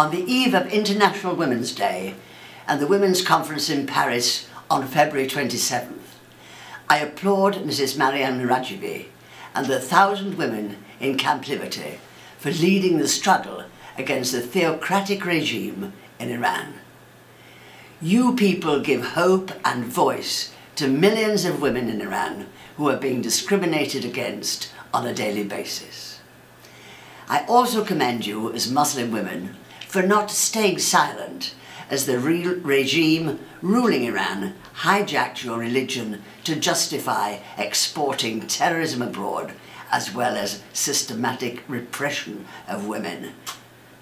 On the eve of International Women's Day and the Women's Conference in Paris on February 27th, I applaud Mrs. Maryam Rajavi and the thousand women in Camp Liberty for leading the struggle against the theocratic regime in Iran. You people give hope and voice to millions of women in Iran who are being discriminated against on a daily basis. I also commend you as Muslim women for not staying silent as the re regime ruling Iran hijacked your religion to justify exporting terrorism abroad as well as systematic repression of women.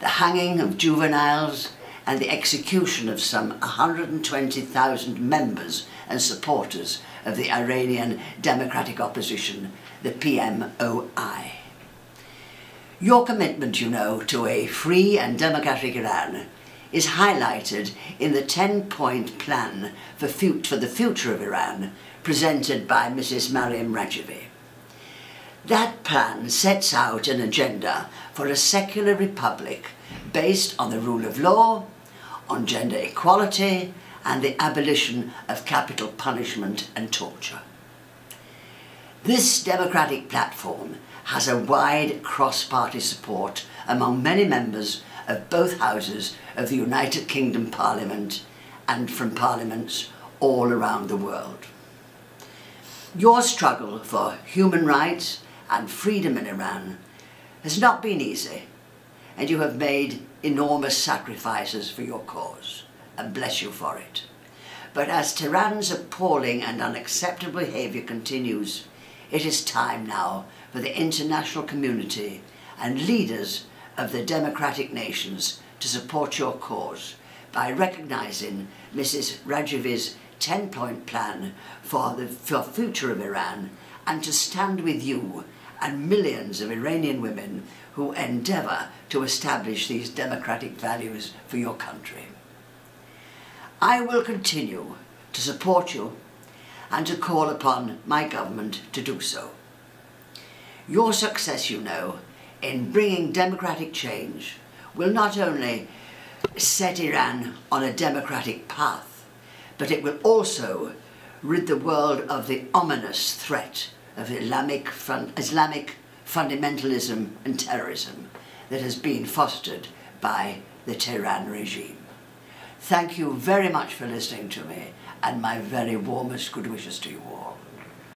The hanging of juveniles and the execution of some 120,000 members and supporters of the Iranian Democratic Opposition, the PMOI. Your commitment, you know, to a free and democratic Iran is highlighted in the 10-point plan for, for, the future of Iran presented by Mrs. Maryam Rajavi. That plan sets out an agenda for a secular republic based on the rule of law, on gender equality and the abolition of capital punishment and torture. This democratic platform has a wide cross-party support among many members of both houses of the United Kingdom Parliament and from parliaments all around the world. Your struggle for human rights and freedom in Iran has not been easy and you have made enormous sacrifices for your cause and bless you for it. But as Tehran's appalling and unacceptable behaviour continues, it is time now for the international community and leaders of the democratic nations to support your cause by recognising Mrs. Rajavi's 10-point plan for the for future of Iran and to stand with you and millions of Iranian women who endeavour to establish these democratic values for your country. I will continue to support you and to call upon my government to do so. Your success, you know, in bringing democratic change will not only set Iran on a democratic path, but it will also rid the world of the ominous threat of Islamic, fun Islamic fundamentalism and terrorism that has been fostered by the Tehran regime. Thank you very much for listening to me and my very warmest good wishes to you all.